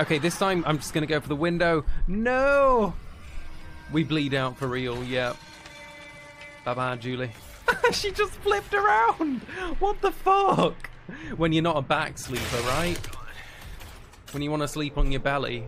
Okay, this time I'm just gonna go for the window. No! We bleed out for real, yep. Bye bye, Julie. she just flipped around! What the fuck? When you're not a back sleeper, right? When you want to sleep on your belly.